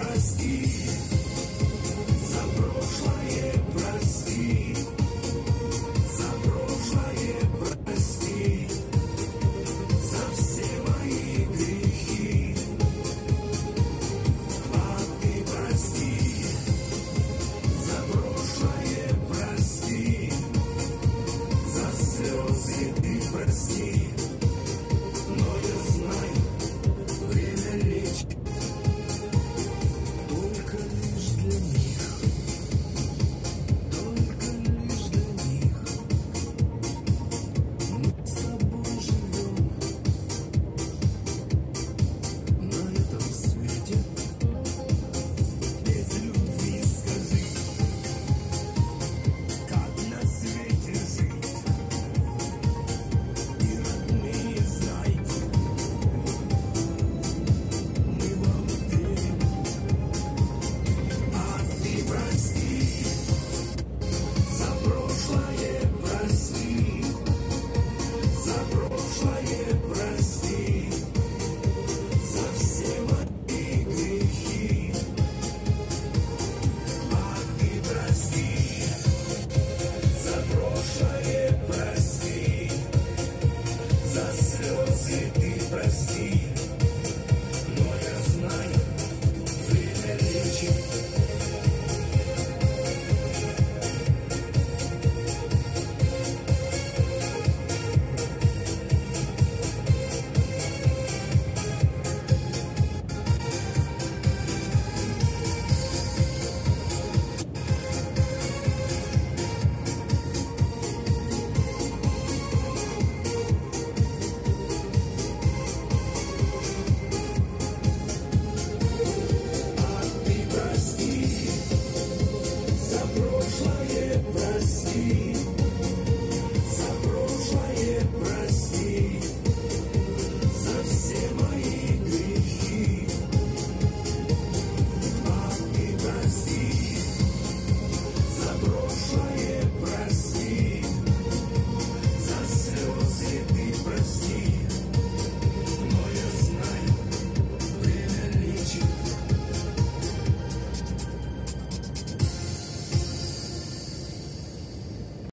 rusty.